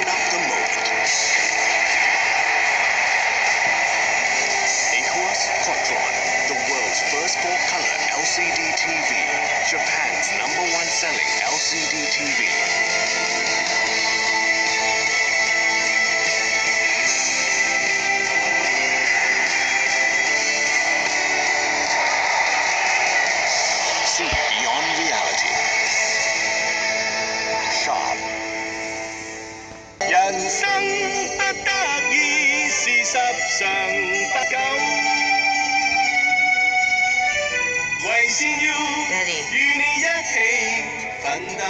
mixing up the motions. Ihuas Quatron, the world's first full-color LCD TV, Japan's number one. 人生不得已，事实常不久，为善要与你一起奋斗。